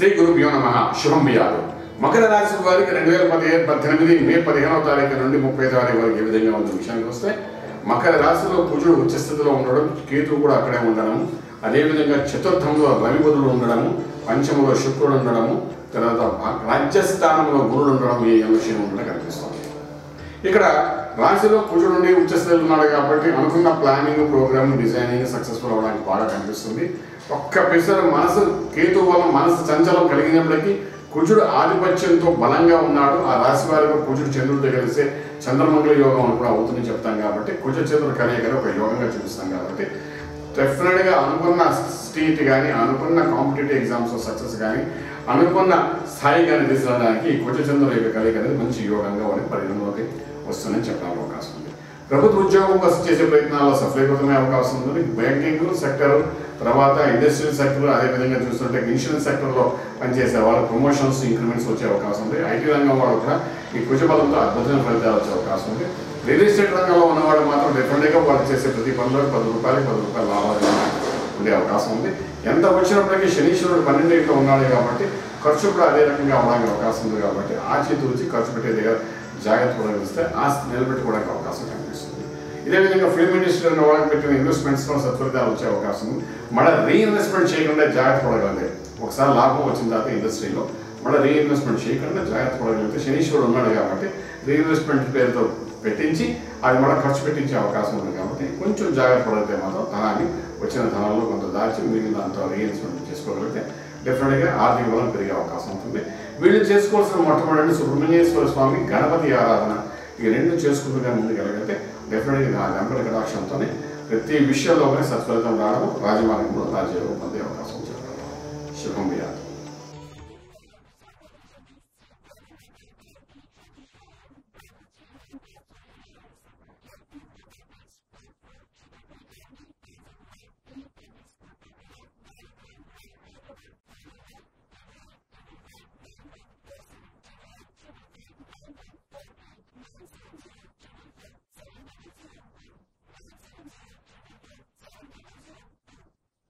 శ్రీ గురుభ్యో నమ. శుభం బియాదు మకర రాశి వారికి రెండు వేల పదిహేను పద్దెనిమిది మే పదిహేనవ తారీఖు నుండి ముప్పై తారీఖు వరకు ఏ విధంగా ఉన్న విషయానికి వస్తే మకర రాశిలో కుజుడు ఉచ్చ స్థితిలో ఉండడం కేతువు కూడా అక్కడే ఉండడం అదేవిధంగా చతుర్థంలో రవి బుధుడు ఉండడము పంచములో శుక్రుడు ఉండడము తర్వాత రాజ్యస్థానంలో గురుడు ఉండడం ఈ విషయం ఉండడం కనిపిస్తుంది. ఇక్కడ రాశిలో కుజుడు నుండి ఉచ్చస్థితిలో ఉన్నాడు కాబట్టి అనుకున్న ప్లానింగ్ ప్రోగ్రామ్ డిజైనింగ్ సక్సెస్ఫుల్ అవ్వడానికి బాగా కనిపిస్తుంది. ఒక్క పిసర మనసు కేతు వల్ల మనసు చంచలం కలిగినప్పటికీ కుజుడు ఆధిపత్యంతో బలంగా ఉన్నాడు. ఆ రాశి వారిలో కుజుడు చంద్రుడితో కలిసే చంద్రమంగళ యోగం అని కూడా అవుతుందని చెప్తాం కాబట్టి కుజ చంద్రుడు కలయికని ఒక యోగంగా చూపిస్తాం కాబట్టి డెఫినెట్గా అనుకున్న స్టీట్ కానీ అనుకున్న కాంపిటేటివ్ ఎగ్జామ్స్ సక్సెస్ కానీ అనుకున్న స్థాయి కానీ తీసుకురావడానికి ఈ కుజచంద్రుల యొక్క కలయిక అనేది మంచి యోగంగా వాడి పరిగణలోకి వస్తుందని చెప్పడానికి అవకాశం ఉంది. ప్రభుత్వ ఉద్యోగం కోసం చేసే ప్రయత్నాల్లో సఫలీకృతమే అవకాశం ఉంది బ్యాంకింగ్ సెక్టర్ తర్వాత ఇండస్ట్రియల్ సెక్టర్ అదేవిధంగా చూస్తుంటే ఇన్సూరెన్స్ సెక్టర్లో పనిచేసే వాళ్ళు ప్రమోషన్స్ ఇంక్రిమెంట్స్ వచ్చే అవకాశం ఉంది. ఐటీ రంగం వాళ్ళు కూడా ఈ కుజబలంతో అద్భుతమైన ఫలితాలు వచ్చే అవకాశం ఉంది. రియల్ ఎస్టేట్ రంగంలో ఉన్నవాడు మాత్రం డెఫినెట్గా వాళ్ళు చేసే ప్రతి పనిలో పది రూపాయలు పది రూపాయలు లాభాలు ఉండే అవకాశం ఉంది. ఎంత వచ్చినప్పటికీ శనీశ్వరుడు పన్నెండింట్లో ఉన్నాడు కాబట్టి ఖర్చు కూడా అదే రకంగా అవడానికి అవకాశం ఉంది కాబట్టి ఆచితూచి ఖర్చు పెట్టేది దగ్గర జాగ్రత్త పడగలిస్తే ఆస్తి నిలబెట్టుకోవడానికి అవకాశం కనిపిస్తుంది. ఇదే విధంగా ఫిల్మ్ ఇండస్ట్రీలో వాళ్ళకి పెట్టిన ఇన్వెస్ట్మెంట్స్లో సత్ఫలితాలు వచ్చే అవకాశం ఉంది. మళ్ళీ రీఇన్వెస్ట్మెంట్ చేయకుండా జాగ్రత్త పడగలిగే ఒకసారి లాభం వచ్చిన తర్వాత ఇండస్ట్రీలో మళ్ళీ రీఇన్వెస్ట్మెంట్ చేయకుండా జాగ్రత్త పడగలిగితే శనీశ్వరుడు ఉన్నాడు కాబట్టి రీఇన్వెస్ట్మెంట్ పేరుతో పెట్టించి అది మళ్ళీ ఖర్చు పెట్టించే అవకాశం ఉంది కాబట్టి కొంచెం జాగ్రత్త పడితే మాత్రం ధనాన్ని వచ్చిన ధనంలో కొంత దాచి మిగిలిన దాంతో రీఇన్వెస్ట్మెంట్ చేసుకోగలిగితే డెఫినెట్గా ఆర్థిక బలం పెరిగే అవకాశం ఉంటుంది. వీళ్ళు చేసుకోవాల్సిన మొట్టమొదటి సుబ్రహ్మణ్యేశ్వర స్వామి గణపతి ఆరాధన. ఈ రెండు చేసుకుంటుగా ముందుకెళ్ళగలిగితే డెఫినెట్గా ఆ గణపతి కటాక్షంతోనే ప్రతి విషయంలోనే సత్ఫలితం రావడం రాజమార్గంలో రాజయోగం పొందే అవకాశం ఉంటుంది శుభం వ్యాధి